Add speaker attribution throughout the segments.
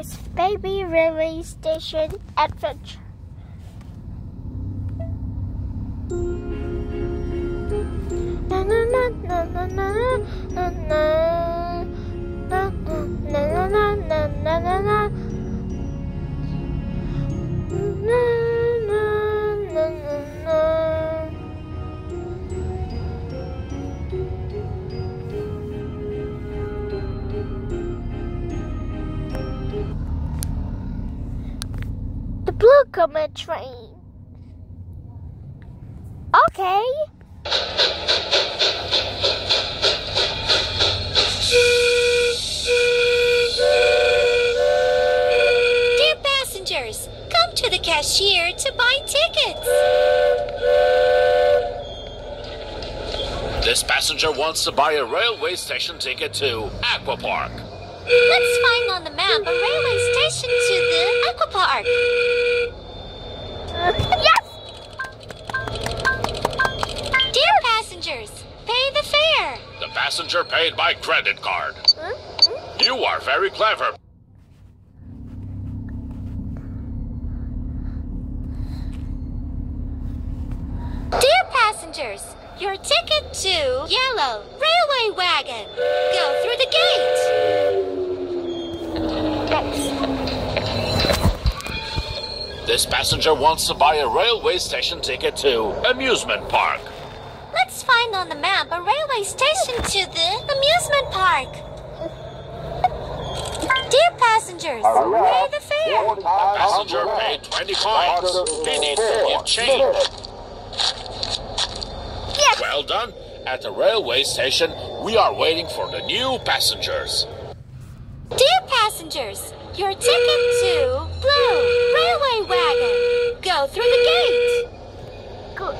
Speaker 1: is Baby Railway Station Adventure. Na na na na na na na na na na na na na na Blue Comet train. Okay.
Speaker 2: Dear passengers, come to the cashier to buy tickets.
Speaker 3: This passenger wants to buy a railway station ticket to Aqua Park.
Speaker 2: Let's find on the map a railway station to the aqua park.
Speaker 1: yes!
Speaker 2: Dear passengers, pay the fare.
Speaker 3: The passenger paid by credit card.
Speaker 1: Hmm?
Speaker 3: You are very clever.
Speaker 2: Dear passengers, your ticket to Yellow Railway Wagon. Go through the gate.
Speaker 1: Next.
Speaker 3: This passenger wants to buy a railway station ticket to Amusement Park.
Speaker 2: Let's find on the map a railway station to the amusement park. Dear passengers, pay the fare.
Speaker 3: The passenger paid 20 coins. He needs to give change.
Speaker 1: Yes!
Speaker 3: Well done. At the railway station, we are waiting for the new passengers.
Speaker 2: Dear passengers, your ticket to Blue Railway Wagon. Go through the gate.
Speaker 1: Good.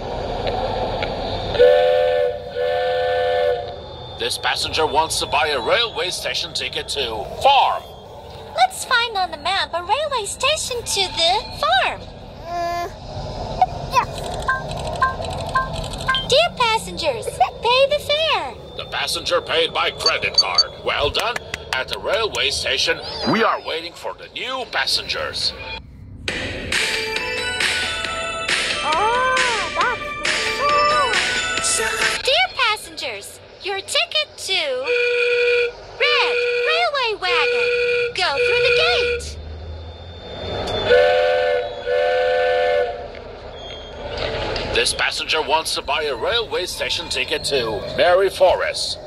Speaker 3: This passenger wants to buy a railway station ticket to Farm.
Speaker 2: Let's find on the map a railway station to the farm.
Speaker 1: Uh, yes.
Speaker 2: Dear passengers, pay the fare.
Speaker 3: The passenger paid by credit card. Well done. At the railway station, we are waiting for the new passengers. This passenger wants to buy a railway station ticket to Mary Forest.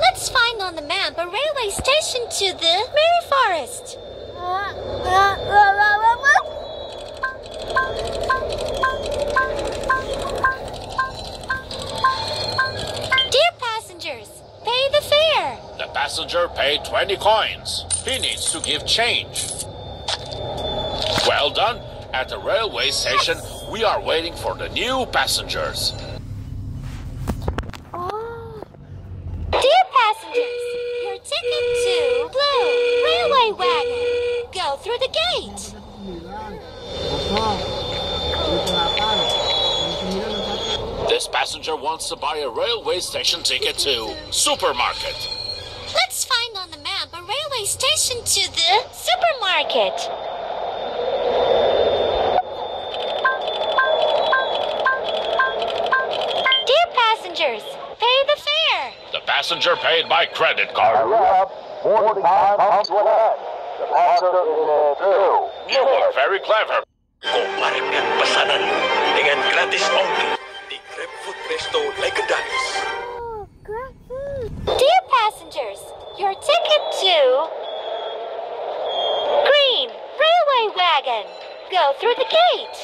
Speaker 2: Let's find on the map a railway station to the Mary Forest. Dear passengers, pay the fare.
Speaker 3: The passenger paid 20 coins. He needs to give change. Well done. At the railway station, we are waiting for the new passengers.
Speaker 1: Oh,
Speaker 2: Dear passengers, your ticket to Blue Railway Wagon. Go through the gate.
Speaker 3: This passenger wants to buy a railway station ticket to Supermarket.
Speaker 2: Let's find on the map a railway station to the supermarket. Passengers, pay the fare.
Speaker 3: The passenger paid by credit card.
Speaker 4: Up, 45 pounds to an. The pastor is there.
Speaker 3: You are very clever.
Speaker 5: Kumarin nga pasanan dengan gratis only di Grabfood Resto Legendaris.
Speaker 1: oh, great food.
Speaker 2: Dear passengers, your ticket to Green Railway Wagon. Go through the gate.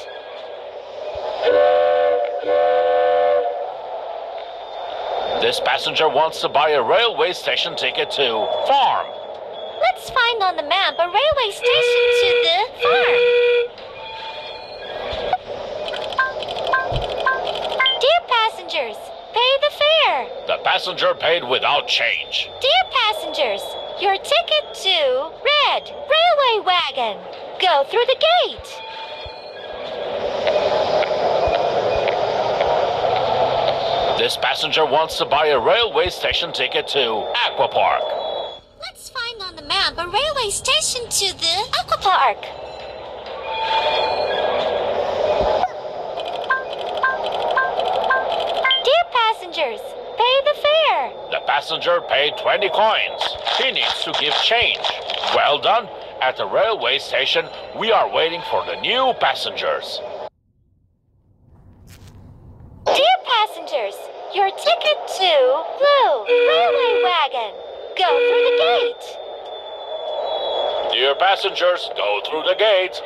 Speaker 3: This passenger wants to buy a railway station ticket to Farm.
Speaker 2: Let's find on the map a railway station to the farm. Dear passengers, pay the fare.
Speaker 3: The passenger paid without change.
Speaker 2: Dear passengers, your ticket to Red Railway Wagon. Go through the gate.
Speaker 3: This passenger wants to buy a railway station ticket to Aquapark.
Speaker 2: Let's find on the map a railway station to the Aquapark. Dear passengers, pay the fare.
Speaker 3: The passenger paid 20 coins. He needs to give change. Well done. At the railway station, we are waiting for the new passengers.
Speaker 2: Dear passengers, your ticket to Blue Railway Wagon. Go through the gate.
Speaker 3: Dear passengers, go through the gate.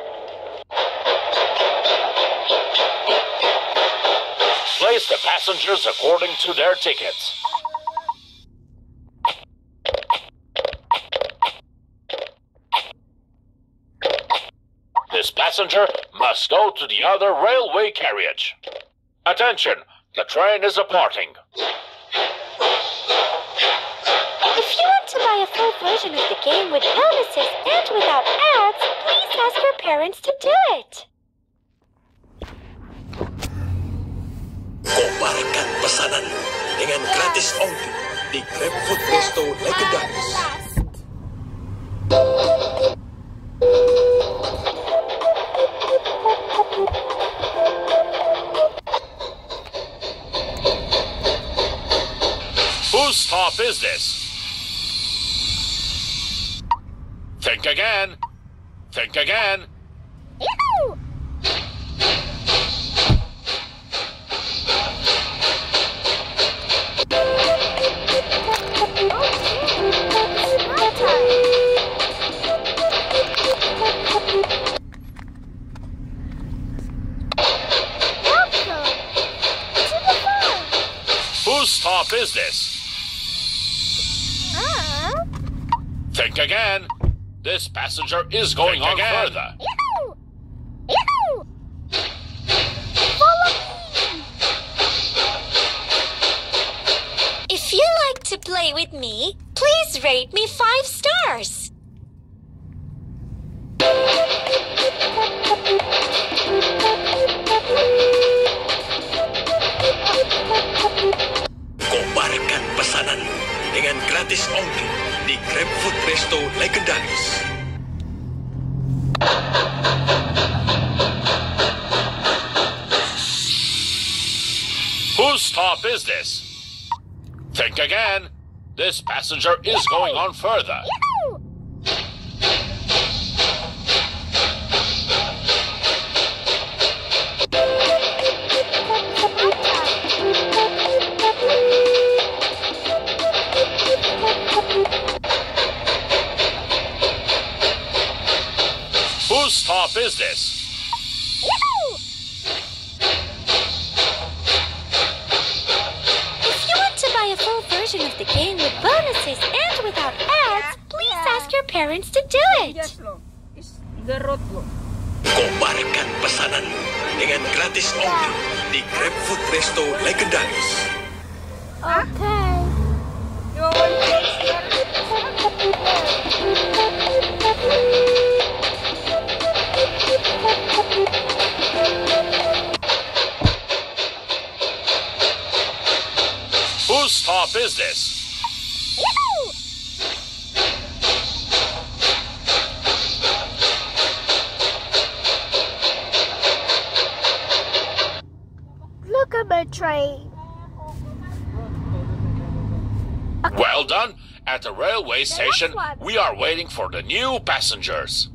Speaker 3: Place the passengers according to their tickets. This passenger must go to the other railway carriage. Attention, the train is departing.
Speaker 2: Buy a full version of the game with bonuses and without ads, please ask your parents to do it.
Speaker 5: Kobarkan pesanan dengan gratis ongkir di GrabFood Resto Legendaris.
Speaker 3: Whose stop is this? Think again. Think again.
Speaker 1: Ew!
Speaker 3: Whose stop is this? Uh-huh. Think again. This passenger is going on further.
Speaker 1: Ew! Ew! Follow me!
Speaker 2: If you like to play with me, please rate me five stars.
Speaker 5: Dengan gratis ongkir di GrabFood Resto Legendaris.
Speaker 3: Whose stop is this? Think again. This passenger is going on further. Whose stop is this?
Speaker 2: If you want to buy a full version of the game with bonuses and without ads, please ask your parents to do it.
Speaker 6: lo. Is the road lo.
Speaker 5: Kobarkan pesanan dengan gratis ongkir di GrabFood Resto Legendaris.
Speaker 1: Okay.
Speaker 3: Whose stop is this?
Speaker 1: Look at my train.
Speaker 3: Well done. At the railway station, we are waiting for the new passengers.